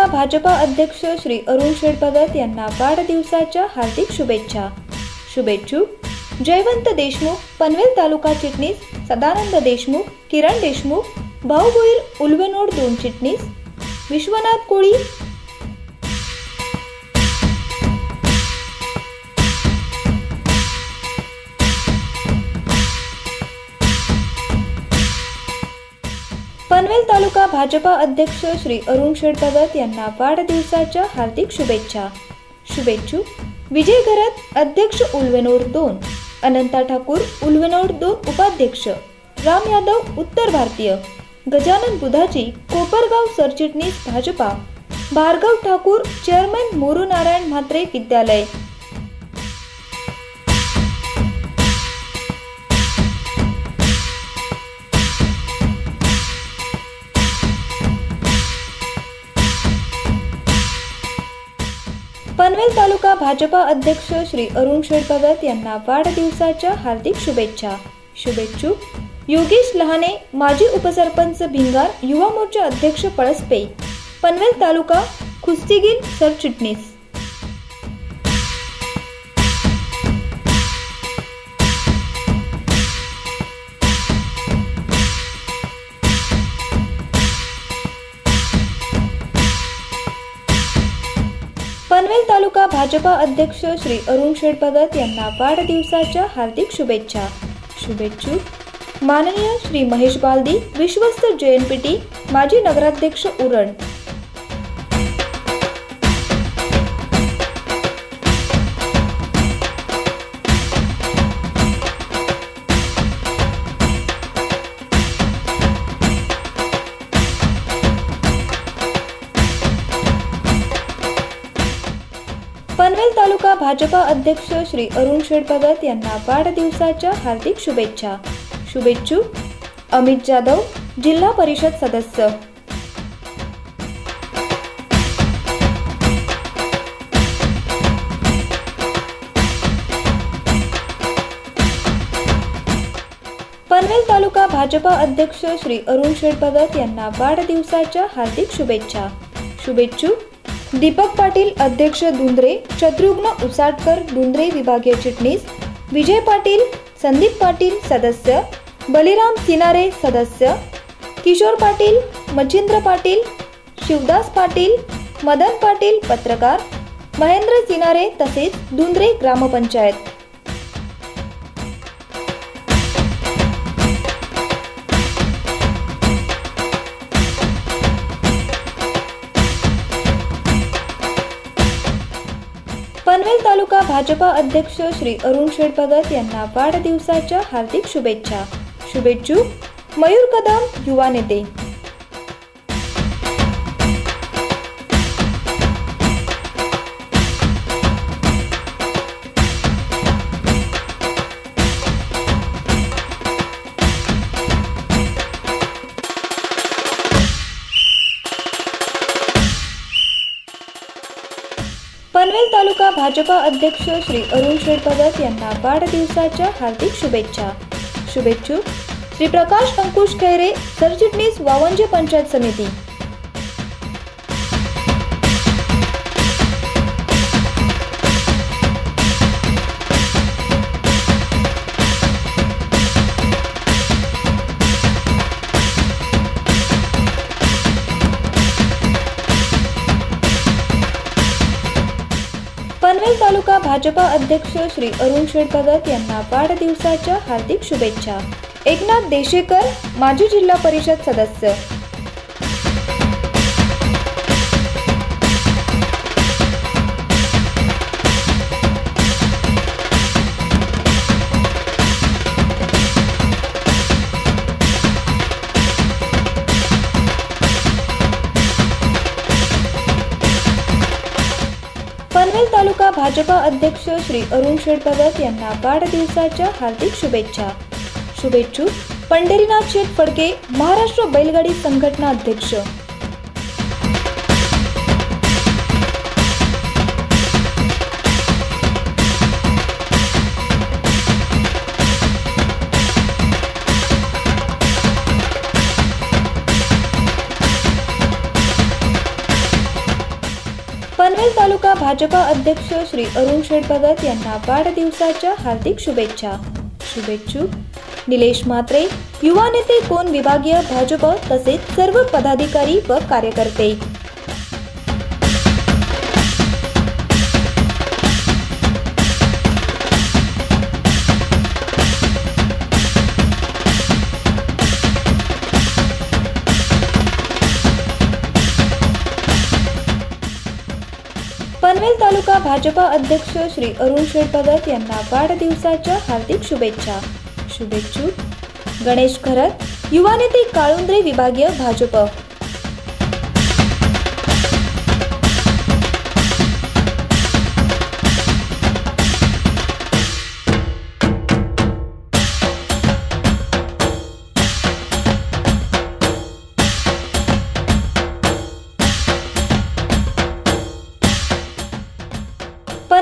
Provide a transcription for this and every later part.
तालुका भाजपा अध्यक्ष श्री अरुण शेडभगत यांना वाढदिवसाच्या हार्दिक शुभेच्छा? शुभेच्छुक जयवंत देशमुख पनवेल तालुका चिटणीस सदानंद देशमुख किरण देशमुख भाऊ भोईर उलवेनोड दोन चिटणीस विश्वनाथ कोळी पनवेल तालुका भाजपा अध्यक्ष श्री अरुण शेडभगत यांना वाढदिवसाच्या हार्दिक शुभेच्छा. शुभेच्छू. विजय घरत अध्यक्ष उल्वेनोर दोन अनंता ठाकूर उल्वेनोर दोन उपाध्यक्ष राम यादव उत्तर भारतीय गजानन बुधाजी कोपरगाव सरचिटणीस भाजपा भार्गव ठाकूर चेअरमन मोरू नारायण म्हात्रे विद्यालय पनवेल तालुका भाजपा अध्यक्ष श्री अरुण शेडभगत यांना वाढदिवसाच्या हार्दिक शुभेच्छा. शुभेच्छुक योगेश लहाने माजी उपसरपंच भिंगार युवा मोर्चा अध्यक्ष पळसपे. पनवेल तालुका खुस्तीगीर सरचिटणीस. पनवेल तालुका भाजपा अध्यक्ष श्री अरुण शेडभगत यांना वाढदिवसाच्या हार्दिक शुभेच्छा. शुभेच्छू. माननीय श्री महेश बालदी विश्वस्त जेएनपीटी माजी नगराध्यक्ष उरण तालुका भाजपा अध्यक्ष श्री अरुण शेडभगत यांना वाढदिवसाच्या हार्दिक शुभेच्छा. शुभेच्छू. अमित जाधव जिल्हा परिषद सदस्य. पनवेल तालुका भाजपा अध्यक्ष श्री अरुण शेडभगत यांना वाढदिवसाच्या हार्दिक शुभेच्छा. शुभेच्छू. दीपक पाटील अध्यक्ष धुंद्रे शत्रुघ्न उसाटकर धुंद्रे विभागीय चिटणीस विजय पाटील संदीप पाटील सदस्य बलिराम सिनारे सदस्य किशोर पाटील मच्छिंद्र पाटील शिवदास पाटील मदन पाटील पत्रकार महेंद्र सिनारे तसेच धुंद्रे ग्रामपंचायत. भाजपा अध्यक्ष श्री अरुण शेडभगत यांना वाढदिवसाच्या हार्दिक शुभेच्छा. शुभेच्छू. मयूर कदम युवा नेते. पनवेल भाजपा अध्यक्ष श्री अरुण शेडभगत यांना वाढदिवसाच्या हार्दिक शुभेच्छा. शुभेच्छुक श्री प्रकाश अंकुश खैरे सरचिटणीस वावंजे पंचायत समिती. भाजपा अध्यक्ष श्री अरुण शेडभगत यांना वाढदिवसाच्या हार्दिक शुभेच्छा. एकनाथ देशेकर माजी जिल्हा परिषद सदस्य. भाजपा अध्यक्ष श्री अरुण शेडभगत यांना वाढदिवसाच्या हार्दिक शुभेच्छा. शुभेच्छू. पंढरीनाथ शेठ फडके महाराष्ट्र बैलगाडी संघटना अध्यक्ष. भाजपा अध्यक्ष श्री अरुण शेठ भगत यांना वाढदिवसाच्या हार्दिक शुभेच्छा. शुभेच्छुक निलेश म्हात्रे युवा नेते कोण विभागीय भाजप तसेच सर्व पदाधिकारी व कार्यकर्ते. पनवेल तालुका भाजपा अध्यक्ष श्री अरुण शेठ यांना वाढदिवसाच्या हार्दिक शुभेच्छा. शुभेच्छू. गणेश खरत युवा नेते काळुंद्रे विभागीय भाजप.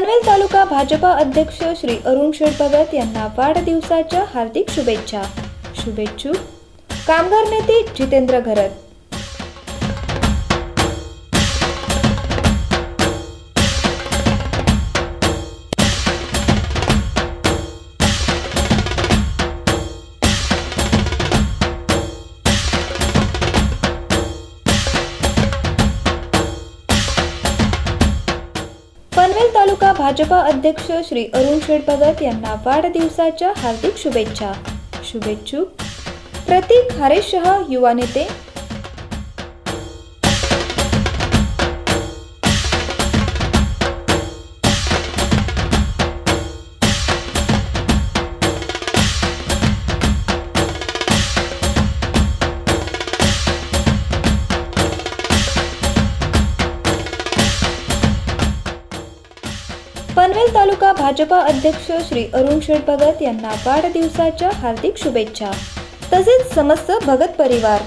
पनवेल तालुका भाजपा अध्यक्ष श्री अरुण शेठ भगत यांना वाढदिवसाच्या हार्दिक शुभेच्छा. शुभेच्छू. कामगार नेते जितेंद्र घरत. भाजपा अध्यक्ष श्री अरुण शेठ भगत यांना वाढदिवसाच्या हार्दिक शुभेच्छा. शुभेच्छुक. प्रतीक हरेश युवा नेते पनवेल तालुका भाजपा अध्यक्ष श्री अरुण शेठ भगत यांना वाढदिवसाच्या हार्दिक शुभेच्छा. तसेच समस्त भगत परिवार